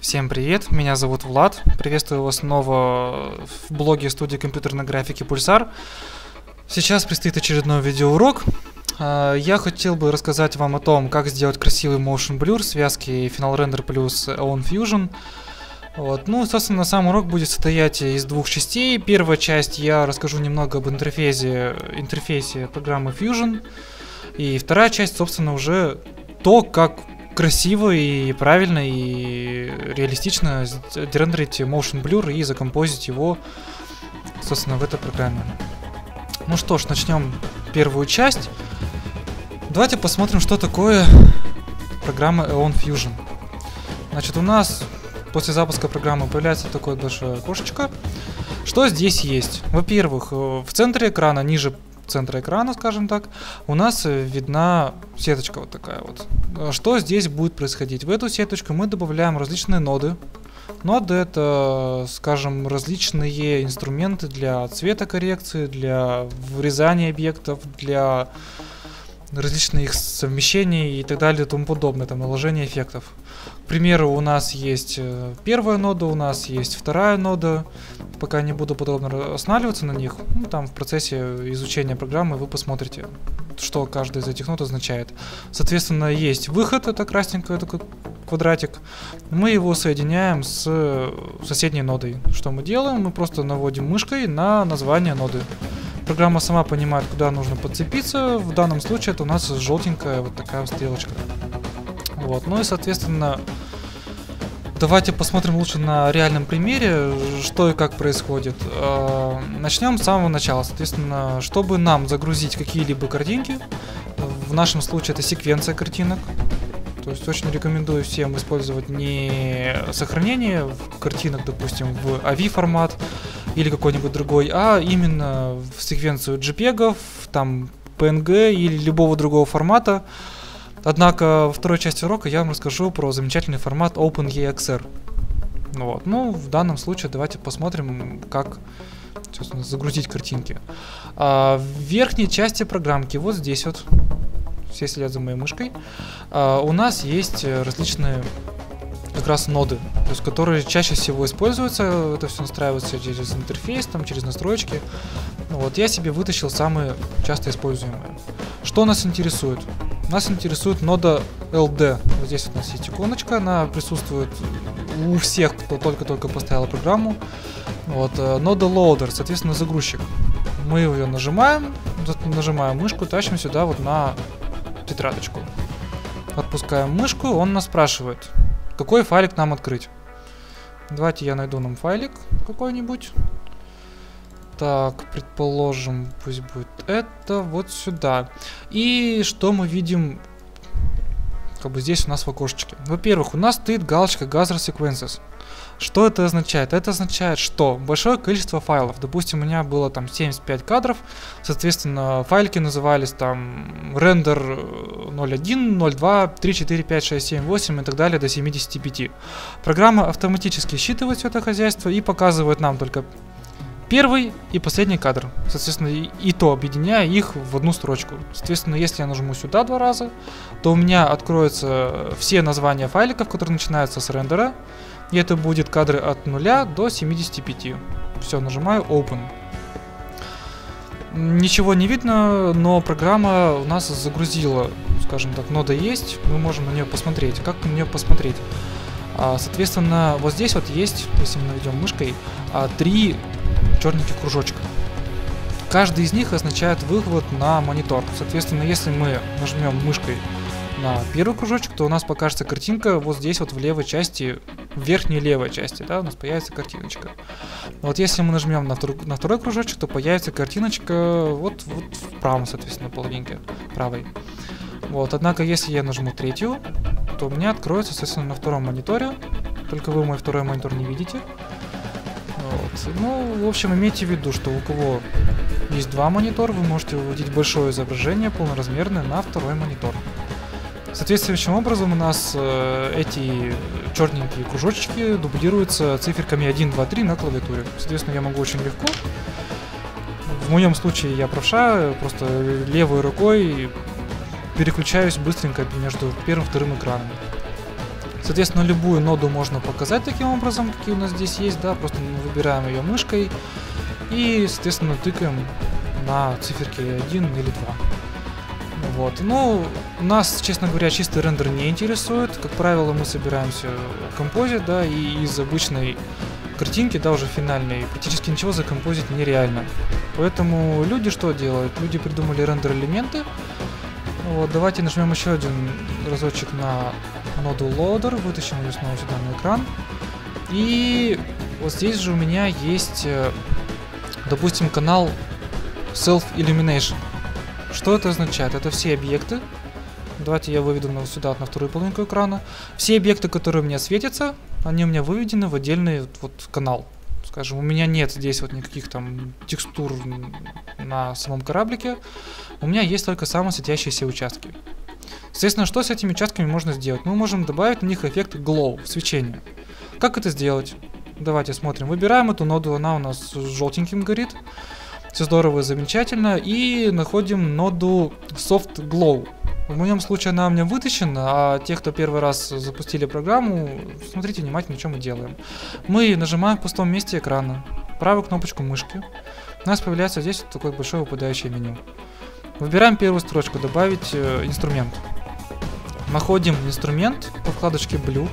Всем привет, меня зовут Влад. Приветствую вас снова в блоге студии компьютерной графики Pulsar. Сейчас предстоит очередной видеоурок. А, я хотел бы рассказать вам о том, как сделать красивый motion blur связки Final Render плюс Eon Fusion. Вот. Ну, собственно, сам урок будет состоять из двух частей. Первая часть я расскажу немного об интерфейсе, интерфейсе программы Fusion. И вторая часть, собственно, уже то, как красиво и правильно и реалистично рендерить motion blur и закомпозить его, собственно, в этой программе. Ну что ж, начнем первую часть. Давайте посмотрим, что такое программа Eon Fusion. Значит, у нас после запуска программы появляется такое большое окошечко. Что здесь есть? Во-первых, в центре экрана, ниже центра экрана, скажем так, у нас э, видна сеточка вот такая вот. Э, что здесь будет происходить? В эту сеточку мы добавляем различные ноды. Ноды это, скажем, различные инструменты для цветокоррекции, для вырезания объектов, для различных их совмещений и так далее и тому подобное, там наложение эффектов. К примеру, у нас есть э, первая нода, у нас есть вторая нода. Пока не буду подробно останавливаться на них, ну, там в процессе изучения программы вы посмотрите, что каждая из этих нод означает. Соответственно, есть выход, это красненький такой квадратик. Мы его соединяем с соседней нодой. Что мы делаем? Мы просто наводим мышкой на название ноды. Программа сама понимает, куда нужно подцепиться. В данном случае это у нас желтенькая вот такая стрелочка. Вот. Ну и, соответственно, давайте посмотрим лучше на реальном примере, что и как происходит. А, начнем с самого начала. Соответственно, чтобы нам загрузить какие-либо картинки, в нашем случае это секвенция картинок, то есть очень рекомендую всем использовать не сохранение картинок, допустим, в AVI формат или какой-нибудь другой, а именно в секвенцию JPEG, там PNG или любого другого формата. Однако во второй части урока я вам расскажу про замечательный формат OpenEXR. Вот. Ну, в данном случае давайте посмотрим, как загрузить картинки. А, в верхней части программки, вот здесь вот, все следят за моей мышкой, а, у нас есть э, различные как раз ноды, есть которые чаще всего используются, это все настраивается через интерфейс, там, через настройки. Вот, я себе вытащил самые часто используемые. Что нас интересует? Нас интересует нода LD. Вот здесь у нас есть иконочка, она присутствует у всех, кто только-только поставил программу. Вот, э, нода Loader, соответственно, загрузчик. Мы ее нажимаем, нажимаем мышку, тащим сюда вот на тетрадочку. Отпускаем мышку, он нас спрашивает, какой файлик нам открыть. Давайте я найду нам файлик какой-нибудь. Так, предположим, пусть будет это вот сюда. И что мы видим как бы здесь у нас в окошечке? Во-первых, у нас стоит галочка Gather Sequences. Что это означает? Это означает, что большое количество файлов, допустим, у меня было там 75 кадров, соответственно, файлики назывались там render 01, 02, 3, 4, 5, 6, 7, 8 и так далее до 75. Программа автоматически считывает все это хозяйство и показывает нам только первый и последний кадр. Соответственно, и, и то объединяя их в одну строчку. Соответственно, если я нажму сюда два раза, то у меня откроются все названия файликов, которые начинаются с рендера, и это будет кадры от 0 до 75. Все, нажимаю Open. Ничего не видно, но программа у нас загрузила, скажем так, нода есть, мы можем на нее посмотреть. Как на нее посмотреть? А, соответственно, вот здесь вот есть, если мы наведем мышкой, а, три черненьких кружочка. Каждый из них означает вывод на монитор. Соответственно, если мы нажмем мышкой на первый кружочек, то у нас покажется картинка вот здесь вот в левой части, в верхней левой части, да, у нас появится картиночка. Вот если мы нажмем на, втор на второй кружочек, то появится картиночка вот, вот в правом, соответственно, половинке, правой. Вот, однако, если я нажму третью, то у меня откроется, соответственно, на втором мониторе, только вы мой второй монитор не видите. Вот. Ну, в общем, имейте в виду, что у кого есть два монитора, вы можете выводить большое изображение полноразмерное на второй монитор. Соответствующим образом у нас э, эти черненькие кружочки дублируются циферками 1, 2, 3 на клавиатуре. Соответственно, я могу очень легко. В моем случае я правша, просто левой рукой переключаюсь быстренько между первым и вторым экраном. Соответственно, любую ноду можно показать таким образом, какие у нас здесь есть, да, просто мы выбираем ее мышкой и, соответственно, тыкаем на циферки 1 или 2. Вот. Ну, нас, честно говоря, чистый рендер не интересует. Как правило, мы собираемся композит, да, и из обычной картинки, да, уже финальной, практически ничего закомпозить нереально. Поэтому люди что делают? Люди придумали рендер-элементы. Вот, давайте нажмем еще один разочек на ноду loader, вытащим ее снова сюда на экран. И вот здесь же у меня есть, э, допустим, канал Self Illumination. Что это означает? Это все объекты. Давайте я выведу на, сюда на вторую половинку экрана. Все объекты, которые у меня светятся, они у меня выведены в отдельный вот канал. Скажем, у меня нет здесь вот никаких там текстур на самом кораблике. У меня есть только самосветящиеся участки. Соответственно, что с этими участками можно сделать? Мы можем добавить на них эффект glow, свечения. Как это сделать? Давайте смотрим. Выбираем эту ноду, она у нас желтеньким горит. Все здорово и замечательно. И находим ноду Soft Glow. В моем случае она у меня вытащена, а те, кто первый раз запустили программу, смотрите внимательно, что мы делаем. Мы нажимаем в пустом месте экрана, правую кнопочку мышки. У нас появляется здесь такое большое выпадающее меню. Выбираем первую строчку «Добавить э, инструмент». Находим инструмент по вкладочке Blue,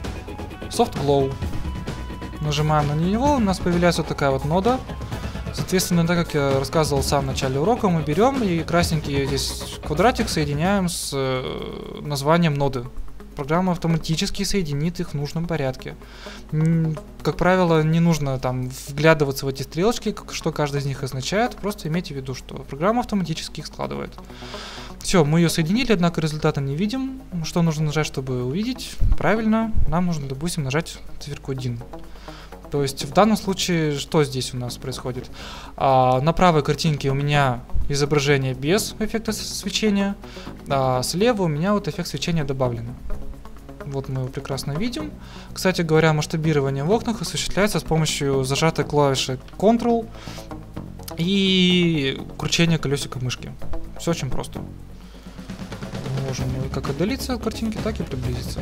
Soft Glow. Нажимаем на него, у нас появляется вот такая вот нода Соответственно, так как я рассказывал в самом начале урока, мы берем и красненький здесь квадратик соединяем с э, названием ноды. Программа автоматически соединит их в нужном порядке. Как правило, не нужно там вглядываться в эти стрелочки, что каждый из них означает. Просто имейте в виду, что программа автоматически их складывает. Все, мы ее соединили, однако результата не видим. Что нужно нажать, чтобы увидеть? Правильно, нам нужно, допустим, нажать циферку 1. То есть в данном случае что здесь у нас происходит? А, на правой картинке у меня изображение без эффекта свечения, а слева у меня вот эффект свечения добавлен. Вот мы его прекрасно видим. Кстати говоря, масштабирование в окнах осуществляется с помощью зажатой клавиши Ctrl и кручения колесика мышки. Все очень просто. Можем как отдалиться от картинки, так и приблизиться.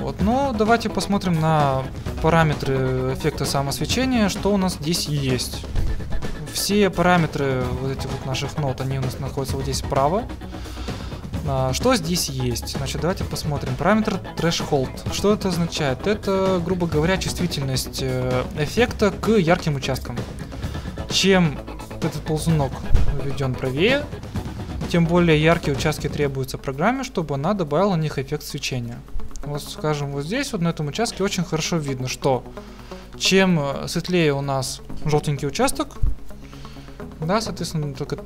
Вот. Но давайте посмотрим на параметры эффекта самосвечения, что у нас здесь есть. Все параметры вот этих вот наших нот, они у нас находятся вот здесь справа. А, что здесь есть? Значит, давайте посмотрим. Параметр threshold. Что это означает? Это, грубо говоря, чувствительность э, эффекта к ярким участкам. Чем этот ползунок введен правее, тем более яркие участки требуются программе, чтобы она добавила на них эффект свечения. Вот скажем, вот здесь вот на этом участке очень хорошо видно, что чем э, светлее у нас желтенький участок, да, соответственно, только,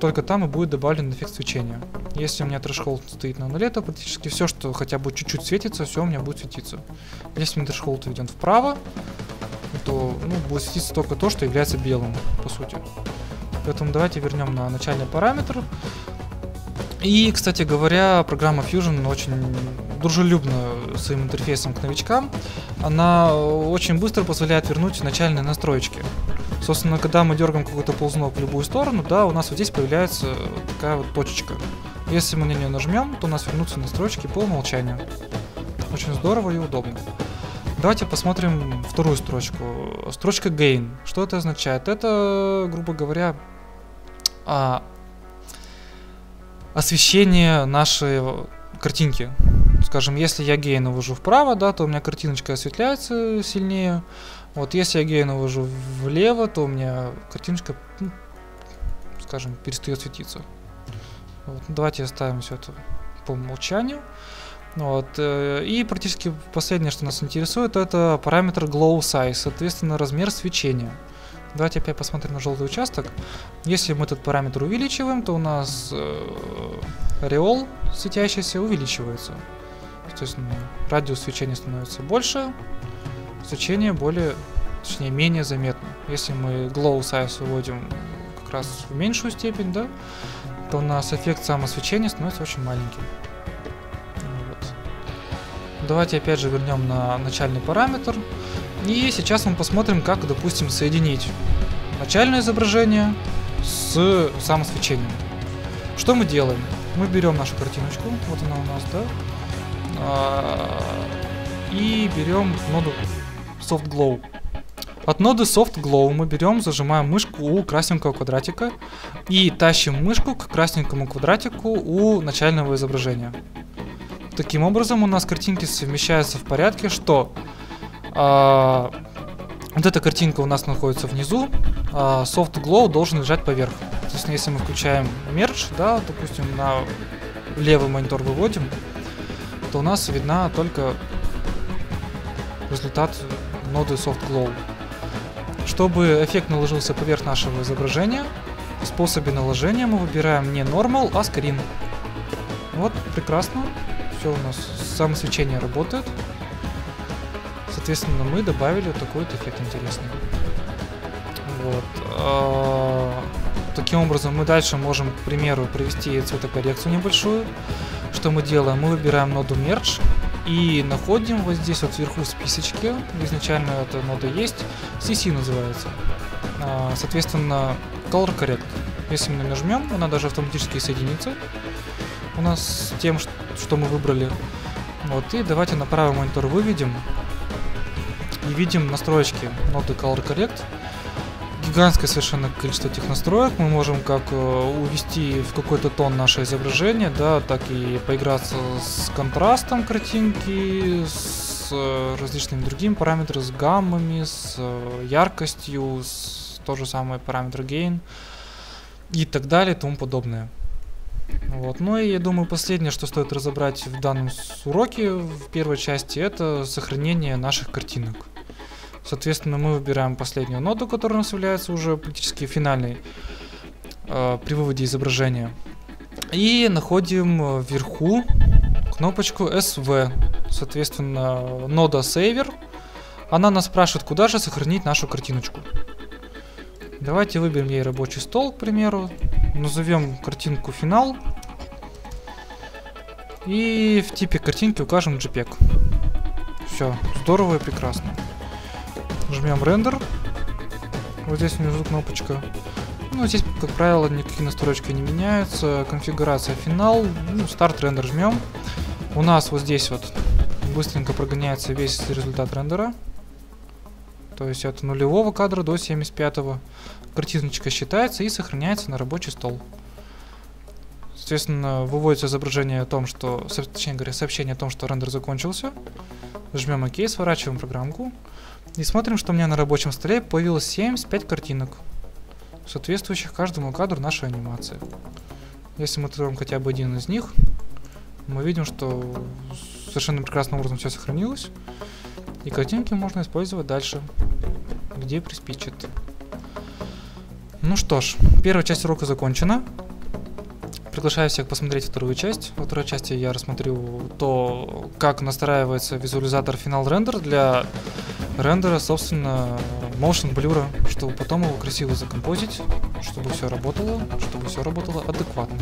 только там и будет добавлен эффект свечения. Если у меня трэшхолд стоит на нуле, то практически все, что хотя бы чуть-чуть светится, все у меня будет светиться. Если у меня трэшхолд введен вправо, то ну, будет светиться только то, что является белым, по сути. Поэтому давайте вернем на начальный параметр. И, кстати говоря, программа Fusion очень дружелюбна своим интерфейсом к новичкам. Она очень быстро позволяет вернуть начальные настройки. Собственно, когда мы дергаем какой-то ползунок в любую сторону, да, у нас вот здесь появляется такая вот точечка. Если мы на нее нажмем, то у нас вернутся настройки по умолчанию. Очень здорово и удобно. Давайте посмотрим вторую строчку. Строчка Gain. Что это означает? Это, грубо говоря, а, освещение нашей картинки. Скажем, если я гейн увожу вправо, да, то у меня картиночка осветляется сильнее. Вот если я гейн увожу влево, то у меня картиночка, ну, скажем, перестает светиться. Вот, давайте оставим все это по умолчанию. Вот, э, и практически последнее, что нас интересует, это параметр glow size, соответственно, размер свечения. Давайте опять посмотрим на желтый участок. Если мы этот параметр увеличиваем, то у нас э, ореол светящийся увеличивается. То есть ну, радиус свечения становится больше, свечение более, точнее менее заметно. Если мы glow size выводим как раз в меньшую степень, да, то у нас эффект самосвечения становится очень маленьким. Давайте опять же вернем на начальный параметр. И сейчас мы посмотрим, как, допустим, соединить начальное изображение с самосвечением. Что мы делаем? Мы берем нашу картиночку, вот она у нас, да, А, и берем ноду Soft Glow. От ноды Soft Glow мы берем, зажимаем мышку у красненького квадратика и тащим мышку к красненькому квадратику у начального изображения. Таким образом у нас картинки совмещаются в порядке, что а, вот эта картинка у нас находится внизу, а Soft Glow должен лежать поверх. Соответственно, если мы включаем мерч, да, допустим, на левый монитор выводим, то у нас видна только результат ноды Soft Glow. Чтобы эффект наложился поверх нашего изображения, в способе наложения мы выбираем не Normal, а Screen. Вот, прекрасно. Все у нас самосвечение работает. Соответственно, мы добавили такой вот эффект интересный. Вот. А, таким образом, мы дальше можем, к примеру, провести цветокоррекцию небольшую. Что мы делаем? Мы выбираем ноду Merge и находим вот здесь вот вверху в списочке, изначально эта нода есть, CC называется. А, соответственно, Color Correct. Если мы нажмем, она даже автоматически соединится у нас с тем, что мы выбрали. Вот, и давайте на правый монитор выведем. И видим настроечки ноды Color Correct. Гигантское совершенно количество этих настроек. Мы можем как э, увести в какой-то тон наше изображение, да, так и поиграться с контрастом картинки, с э, различными другими параметрами, с гаммами, с э, яркостью, с то же самое параметр gain и так далее и тому подобное. Вот. Ну и я думаю, последнее, что стоит разобрать в данном уроке, в первой части, это сохранение наших картинок. Соответственно, мы выбираем последнюю ноду, которая у нас является уже практически финальной э, при выводе изображения. И находим вверху кнопочку SV. Соответственно, нода Saver. Она нас спрашивает, куда же сохранить нашу картиночку. Давайте выберем ей рабочий стол, к примеру. Назовем картинку финал. И в типе картинки укажем JPEG. Все, здорово и прекрасно. Жмем рендер. Вот здесь внизу кнопочка. Ну, здесь, как правило, никакие настройки не меняются. Конфигурация финал. Ну, старт рендер жмем. У нас вот здесь вот быстренько прогоняется весь результат рендера. То есть от нулевого кадра до 75-го. Картиночка считается и сохраняется на рабочий стол. Соответственно, выводится изображение о том, что, точнее говоря, сообщение о том, что рендер закончился. Жмем ОК, сворачиваем программку. И смотрим, что у меня на рабочем столе появилось 75 картинок, соответствующих каждому кадру нашей анимации. Если мы трем хотя бы один из них, мы видим, что совершенно прекрасным образом все сохранилось. И картинки можно использовать дальше, где приспичит. Ну что ж, первая часть урока закончена. Приглашаю всех посмотреть вторую часть. Во второй части я рассмотрю то, как настраивается визуализатор Final Render для рендера, собственно, motion blur, чтобы потом его красиво закомпозить, чтобы все работало, чтобы все работало адекватно.